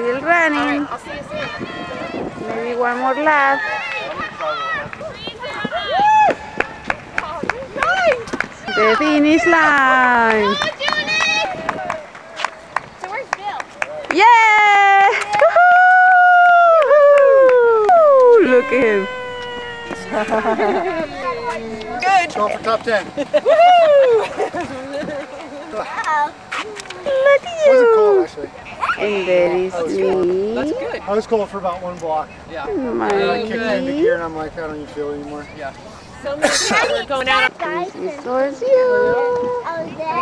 Still running. I'll see you soon. Maybe one more lap. The finish line. So where's Bill? Yeah! Woohoo! Look at him. Good. Go for top 10. Look at Wasn't cold you. actually. And there is oh, me. That's good. I was cold for about one block. Yeah. My I kicked into baby. gear and I'm like, I don't even feel it anymore. Yeah. So many people are going out. This is towards you. Oh, there.